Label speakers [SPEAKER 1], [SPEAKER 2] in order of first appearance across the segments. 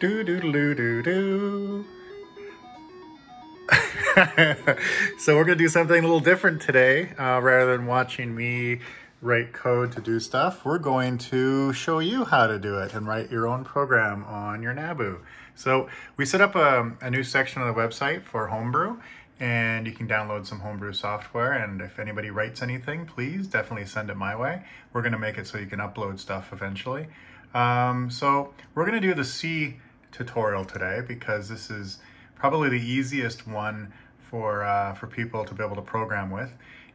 [SPEAKER 1] Do do do do do. so we're gonna do something a little different today. Uh, rather than watching me write code to do stuff, we're going to show you how to do it and write your own program on your Nabu. So we set up a, a new section on the website for Homebrew and you can download some homebrew software and if anybody writes anything please definitely send it my way we're going to make it so you can upload stuff eventually um, so we're going to do the c tutorial today because this is probably the easiest one for uh, for people to be able to program with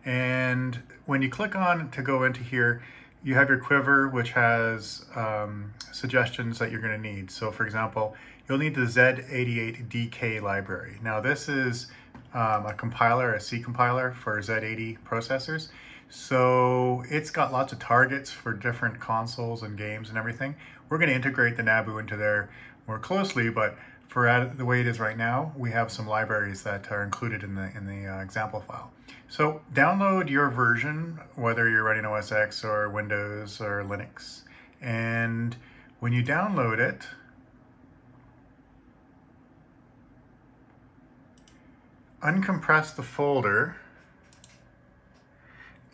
[SPEAKER 1] and when you click on to go into here you have your quiver which has um, suggestions that you're going to need so for example you'll need the z88dk library now this is um, a compiler, a C compiler for Z80 processors. So it's got lots of targets for different consoles and games and everything. We're going to integrate the Nabu into there more closely, but for the way it is right now, we have some libraries that are included in the in the uh, example file. So download your version, whether you're running OS X or Windows or Linux. And when you download it, uncompress the folder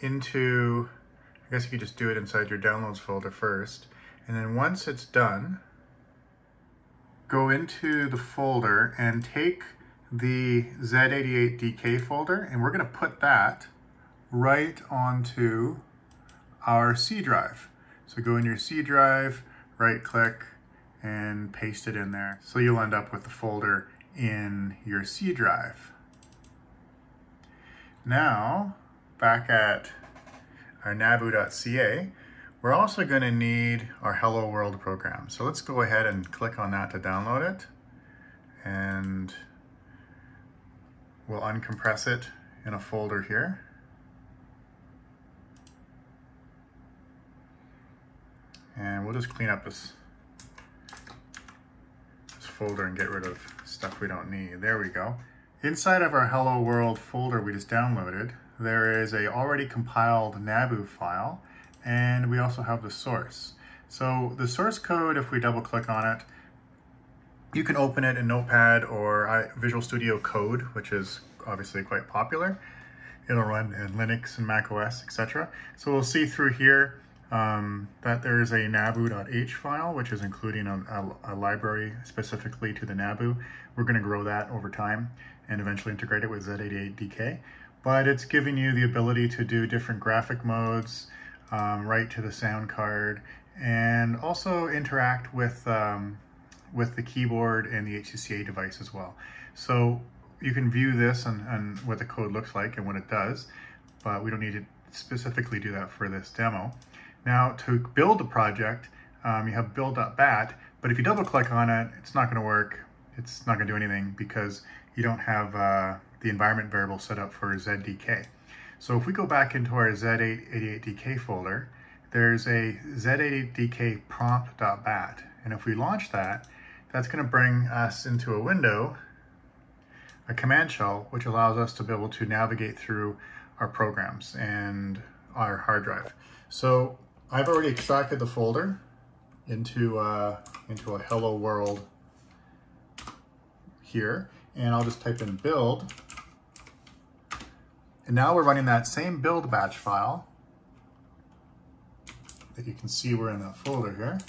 [SPEAKER 1] into, I guess you could just do it inside your downloads folder first. And then once it's done, go into the folder and take the Z88DK folder and we're gonna put that right onto our C drive. So go in your C drive, right click, and paste it in there. So you'll end up with the folder in your C drive. Now, back at our nabu.ca, we're also going to need our Hello World program. So let's go ahead and click on that to download it. And we'll uncompress it in a folder here. And we'll just clean up this, this folder and get rid of stuff we don't need. There we go. Inside of our Hello World folder we just downloaded, there is a already compiled Nabu file, and we also have the source. So the source code, if we double click on it, you can open it in Notepad or Visual Studio Code, which is obviously quite popular. It'll run in Linux and Mac OS, etc. So we'll see through here um, that there is a nabu.h file, which is including a, a, a, library specifically to the Nabu. We're going to grow that over time and eventually integrate it with Z88DK. But it's giving you the ability to do different graphic modes, um, write to the sound card, and also interact with, um, with the keyboard and the HCCA device as well. So you can view this and, and what the code looks like and what it does, but we don't need to specifically do that for this demo. Now to build the project, um, you have build.bat, but if you double click on it, it's not gonna work. It's not gonna do anything because you don't have uh, the environment variable set up for ZDK. So if we go back into our Z88DK folder, there's a Z88DK prompt.bat. And if we launch that, that's gonna bring us into a window, a command shell, which allows us to be able to navigate through our programs and our hard drive. So I've already extracted the folder into, uh, into a hello world here, and I'll just type in build. And now we're running that same build batch file that you can see we're in that folder here.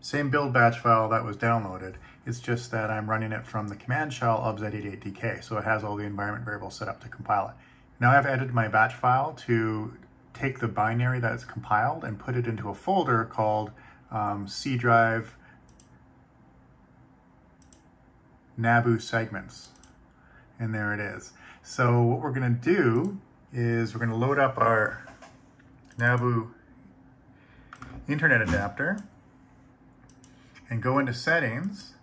[SPEAKER 1] Same build batch file that was downloaded. It's just that I'm running it from the command shell of Z88DK, so it has all the environment variables set up to compile it. Now I've edited my batch file to take the binary that is compiled and put it into a folder called um, C drive Nabu segments. And there it is. So what we're gonna do is we're gonna load up our Nabu internet adapter and go into settings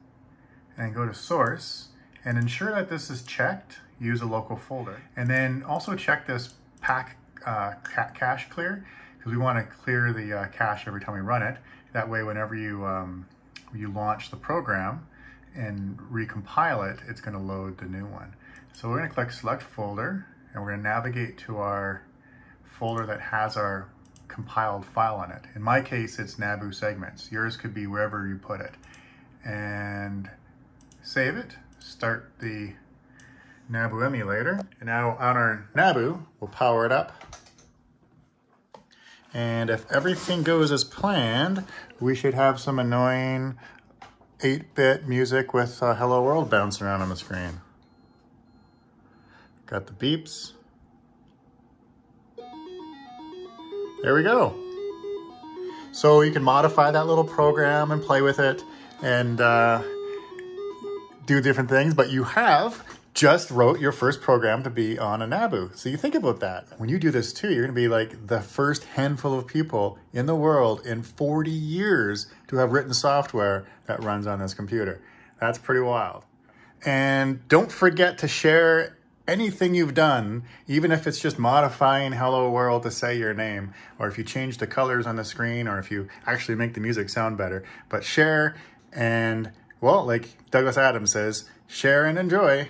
[SPEAKER 1] and go to source and ensure that this is checked, use a local folder. And then also check this pack uh, ca cache clear because we want to clear the uh, cache every time we run it. That way, whenever you, um, you launch the program and recompile it, it's going to load the new one. So we're going to click select folder and we're going to navigate to our folder that has our compiled file in it. In my case, it's Nabu segments. Yours could be wherever you put it. and save it, start the Nabu emulator. And now on our Nabu, we'll power it up. And if everything goes as planned, we should have some annoying 8-bit music with uh, Hello World bouncing around on the screen. Got the beeps. There we go. So you can modify that little program and play with it and uh, do different things, but you have just wrote your first program to be on a Nabu. So you think about that. When you do this too, you're gonna be like the first handful of people in the world in 40 years to have written software that runs on this computer. That's pretty wild. And don't forget to share anything you've done, even if it's just modifying Hello World to say your name, or if you change the colors on the screen, or if you actually make the music sound better. But share and, well, like Douglas Adams says, share and enjoy.